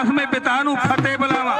ਆਖ ਮੈਂ ਪਿਤਾ ਨੂੰ ਫਤਿਹ ਬੁਲਾਵਾ।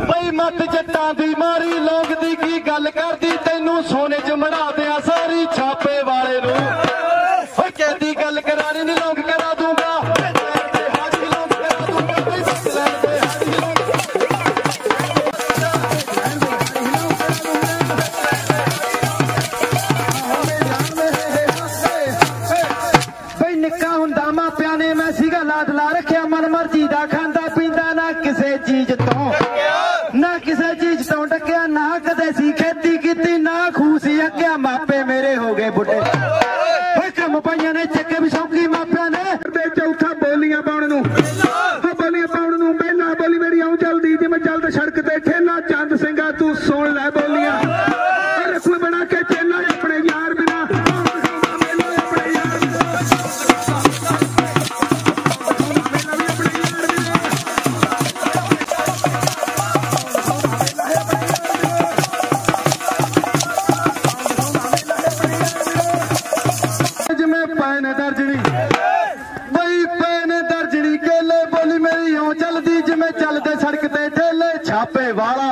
ਬਈ ਮੱਤ ਜੱਟਾਂ ਦੀ ਮਾਰੀ ਲੋਕ ਦੀ ਕੀ ਗੱਲ ਕਰਦੀ? ਤੈਨੂੰ ਸੋਨੇ ਚ ਮਰਾ ਦਿਆਂ ਇੱਕਾ ਹੁੰਦਾ ਮਾਪਿਆਂ ਨੇ, ਮੈਂ ਸੀਗਾ ਲਾਡਲਾ ਰੱਖਿਆ, ਮਨ ਮਰਜ਼ੀ ਦਾ ਖਾਂਦਾ ਪੀਂਦਾ, ਨਾ ਕਿਸੇ ਚੀਜ਼ ਤੋਂ। ਨਾ ਕਿਸੇ ਚੀਜ਼ ਤੋਂ ਡੱਕਿਆ, ਨਾ ਕਦੇ ਸੀ ਖੇਤੀ ਕੀਤੀ, ਨਾ ਖੂਸੀ ਅੱਗਿਆ ਮਾਪੇ ਮੇਰੇ ਹੋ ਗਏ ਬੁੱਢੇ। ਓਏ, ਕੰਮ ਪਾਈਆਂ ਨੇ, ਚੱਕੇ ਵੀ ਸੌਂਕੀ ਮਾਪਿਆਂ ਨੇ। ਤੇ ਚੌਥਾ ਬੋਲੀਆਂ ਪਾਉਣ ਨੂੰ। ਬੋਲੀਆਂ ਪਾਉਣ ਨੂੰ, ਪਹਿਲਾਂ ਬੋਲੀ ਮੇਰੀ ਆਉਂ ਜਲਦੀ ਜਿਵੇਂ ਜਲਦ ਸੜਕ ਤੇ, ਠੇਲਾ ਚੰਦ ਸਿੰਘਾ, ਤੂੰ ਸੁਣ ਲੈ ਵਾਲਾ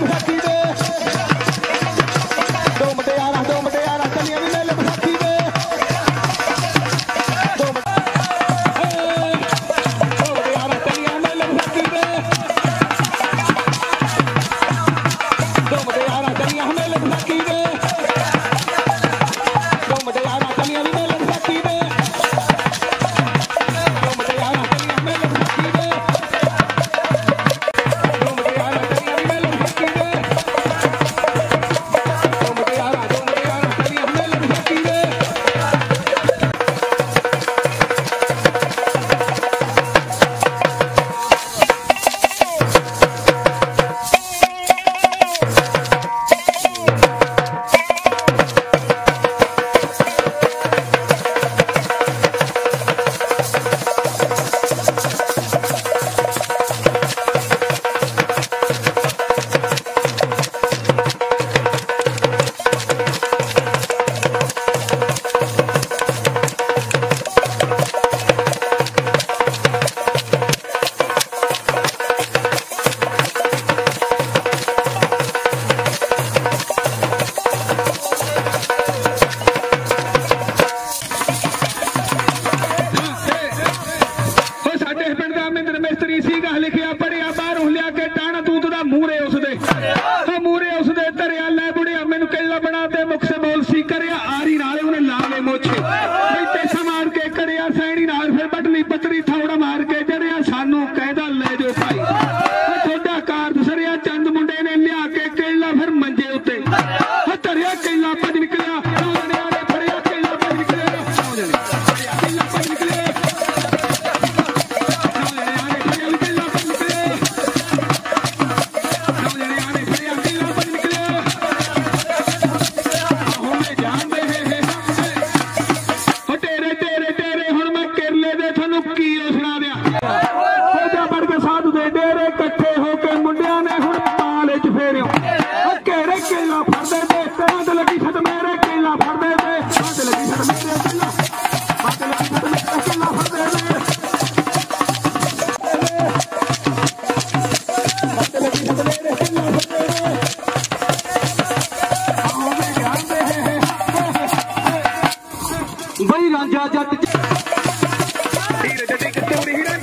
Gracias. ਕੇਲਾ ਫੜਦੇ ਤੇ ਤੇਰਾਂ ਤੇ ਲੱਗੀ ਛੱਡ ਮੇਰੇ ਕੇਲਾ ਫੜਦੇ ਤੇ ਤੇਰਾਂ ਤੇ ਲੱਗੀ ਛੱਡ ਮੇਰੇ ਕੇਲਾ ਬਾਤ ਲੱਗੀ ਛੱਡ ਮੇਰੇ ਕੇਲਾ ਫੜਦੇ ਤੇ ਬਾਤ ਲੱਗੀ ਛੱਡ ਮੇਰੇ ਕੇਲਾ ਫੜਦੇ ਤੇ ਆਹੋ ਮੈਂ ਜਾਣਦੇ ਹੈ ਬਈ ਰਾਂਝਾ ਜੱਟ ਹੀਰੇ ਜੱਟੀ ਕਤੂਰੀ ਹੀਰਾ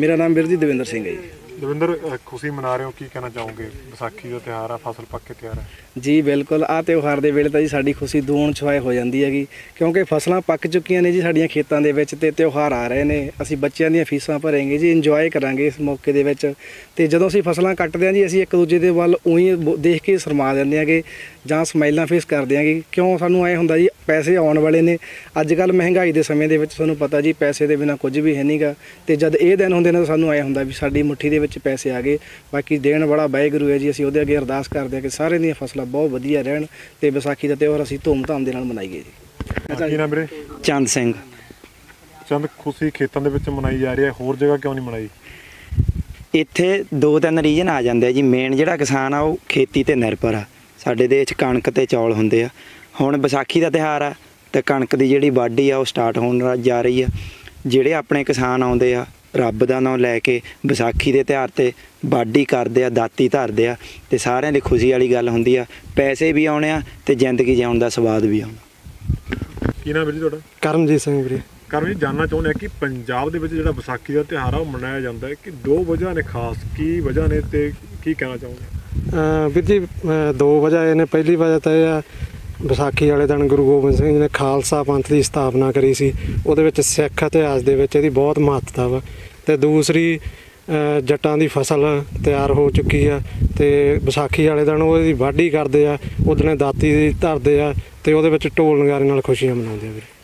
ਮੇਰਾ ਨਾਮ ਵੀਰ ਜੀ ਦਵਿੰਦਰ ਸਿੰਘ ਹੈ ਜੀ। ਦਵਿੰਦਰ ਅ, ਖੁਸ਼ੀ ਮਨਾ ਰਹੇ ਹੋ ਕੀ ਕਹਿਣਾ ਚਾਹੋਗੇ? ਵਿਸਾਖੀ ਦਾ ਤਿਉਹਾਰ ਆ ਫਸਲ ਪੱਕ ਕੇ ਤਿਆਰ ਹੈ ਜੀ ਬਿਲਕੁਲ। ਆ ਤਿਉਹਾਰ ਦੇ ਵੇਲੇ ਤਾਂ ਜੀ ਸਾਡੀ ਖੁਸ਼ੀ ਦੂਣ ਛੁਆਏ ਹੋ ਜਾਂਦੀ ਹੈਗੀ ਕਿਉਂਕਿ ਫਸਲਾਂ ਪੱਕ ਚੁੱਕੀਆਂ ਨੇ ਜੀ ਸਾਡੀਆਂ ਖੇਤਾਂ ਦੇ ਵਿੱਚ ਤੇ ਤਿਉਹਾਰ ਆ ਰਹੇ ਨੇ। ਅਸੀਂ ਬੱਚਿਆਂ ਦੀਆਂ ਫੀਸਾਂ ਭਰਾਂਗੇ ਜੀ ਇੰਜੋਏ ਕਰਾਂਗੇ ਇਸ ਮੌਕੇ ਦੇ ਵਿੱਚ। ਤੇ ਜਦੋਂ ਅਸੀਂ ਫਸਲਾਂ ਕੱਟਦੇ ਹਾਂ ਜੀ ਅਸੀਂ ਇੱਕ ਦੂਜੇ ਦੇ ਵੱਲ ਉਹੀ ਦੇਖ ਕੇ ਸ਼ਰਮਾ ਜਾਂਦੇ ਆਂਗੇ ਜਾਂ ਸਮਾਈਲਾਂ ਫੇਸ ਕਰਦੇ ਆਂਗੇ ਕਿਉਂ ਸਾਨੂੰ ਐ ਹੁੰਦਾ ਜੀ ਪੈਸੇ ਆਉਣ ਵਾਲੇ ਨੇ। ਅੱਜ ਕੱਲ ਮਹਿੰਗਾਈ ਦੇ ਸਮੇਂ ਦੇ ਵਿੱਚ ਤੁਹਾਨੂੰ ਪਤਾ ਜੀ ਪੈਸੇ ਦੇ ਬਿਨਾ ਕੁਝ ਵੀ ਹੈ ਨਹੀਂਗਾ ਤੇ ਜਦ ਇਹ ਦਿਨ ਹੁੰਦੇ ਨੇ ਤਾਂ ਸਾਨੂੰ ਐ ਹੁੰਦਾ ਵੀ ਸਾਡੀ ਮੁੱਠੀ ਦੇ ਵਿੱਚ ਪੈਸੇ ਆ ਗਏ। ਬਾਕੀ ਦੇਣ ਵਾਲਾ ਵਾਹਿਗੁਰੂ ਹੈ ਜੀ ਅਸੀਂ ਉਹਦੇ ਅੱਗੇ ਅਰਦਾਸ ਕਰਦੇ ਹਾਂ ਕਿ ਸਾਰਿਆਂ ਦੀਆਂ ਫਸਲਾਂ ਬਹੁਤ ਵਧੀਆ ਰਹਿਣ ਤੇ ਵਿਸਾਖੀ ਦਾ ਤਿਉਹਾਰ ਅਸੀਂ ਧੂਮ-ਧਾਮ ਦੇ ਨਾਲ ਮਨਾਈਏ ਜੀ। ਕੀ ਨਾਮ ਵੀਰੇ? ਚੰਦ ਸਿੰਘ। ਚੰਦ ਖੁਸ਼ੀ ਖੇਤਾਂ ਦੇ ਵਿੱਚ ਮਨਾਈ ਜਾ ਰਹੀ ਹੈ ਹੋਰ ਜਗ੍ਹਾ ਕਿਉਂ ਨਹੀਂ ਮਨਾਈ? ਇੱਥੇ ਦੋ ਤਿੰਨ ਰੀਜਨ ਆ ਜਾਂਦੇ ਆ ਜੀ। ਮੇਨ ਜਿਹੜਾ ਕਿਸਾਨ ਆ ਉਹ ਖੇਤੀ ਤੇ ਨਿਰਭਰ ਆ। ਸਾਡੇ ਦੇਸ਼ 'ਚ ਕਣਕ ਤੇ ਚੌਲ ਹੁੰਦੇ ਆ। ਹੁਣ ਵਿਸਾਖੀ ਦਾ ਤਿਉਹਾਰ ਆ ਤੇ ਕਣਕ ਦੀ ਜਿਹੜੀ ਵਾਢੀ ਆ ਉਹ ਸਟਾਰਟ ਹੋਣ ਜਾ ਰਹੀ ਆ। ਜਿਹੜੇ ਆਪਣੇ ਕਿਸਾਨ ਆਉਂਦੇ ਆ ਰੱਬ ਦਾ ਨਾਮ ਲੈ ਕੇ ਵਿਸਾਖੀ ਦੇ ਤਿਉਹਾਰ ਤੇ ਵਾਢੀ ਕਰਦੇ ਆ ਦਾਤੀ ਧਰਦੇ ਆ ਤੇ ਸਾਰਿਆਂ ਦੀ ਖੁਸ਼ੀ ਵਾਲੀ ਗੱਲ ਹੁੰਦੀ ਆ ਪੈਸੇ ਵੀ ਆਉਣੇ ਆ ਤੇ ਜ਼ਿੰਦਗੀ ਜਿਉਣ ਦਾ ਸਵਾਦ ਵੀ ਆਉਣਾ। ਕੀ ਨਾਮ ਵੀਰੇ ਤੁਹਾਡਾ? ਕਰਮਜੀਤ ਸਿੰਘ ਵੀਰੇ। ਕਰਮ ਜੀ ਜਾਨਣਾ ਚਾਹੁੰਦੇ ਆ ਕਿ ਪੰਜਾਬ ਦੇ ਵਿੱਚ ਜਿਹੜਾ ਵਿਸਾਖੀ ਦਾ ਤਿਉਹਾਰ ਆ ਉਹ ਮਨਾਇਆ ਜਾਂਦਾ ਹੈ ਕਿ ਦੋ ਵਜ੍ਹਾ ਨੇ ਖਾਸ ਕੀ ਵਜ੍ਹਾ ਨੇ ਤੇ ਕੀ ਕਹਿਣਾ ਅਹ ਵੀਰ ਜੀ ਦੋ ਵਜ੍ਹਾ ਇਹ ਨੇ। ਪਹਿਲੀ ਵਜ੍ਹਾ ਤਾਂ ਇਹ ਆ, ਵਿਸਾਖੀ ਵਾਲੇ ਦਿਨ ਗੁਰੂ ਗੋਬਿੰਦ ਸਿੰਘ ਜੀ ਨੇ ਖਾਲਸਾ ਪੰਥ ਦੀ ਸਥਾਪਨਾ ਕਰੀ ਸੀ। ਉਹਦੇ ਵਿੱਚ ਸਿੱਖ ਇਤਿਹਾਸ ਦੇ ਵਿੱਚ ਇਹਦੀ ਬਹੁਤ ਮਹੱਤਤਾ ਵਾ। ਤੇ ਦੂਸਰੀ ਜੱਟਾਂ ਦੀ ਫਸਲ ਤਿਆਰ ਹੋ ਚੁੱਕੀ ਆ ਤੇ ਵਿਸਾਖੀ ਵਾਲੇ ਦਿਨ ਉਹ ਇਹਦੀ ਵਾਢੀ ਕਰਦੇ ਆ ਉਹਦਨੇ ਦਾਤੀ ਦੀ ਧਰਦੇ ਆ ਤੇ ਉਹਦੇ ਵਿੱਚ ਢੋਲ ਨਗਾਰੇ ਨਾਲ ਖੁਸ਼ੀਆਂ ਮਨਾਉਂਦੇ ਆ ਵੀਰੇ।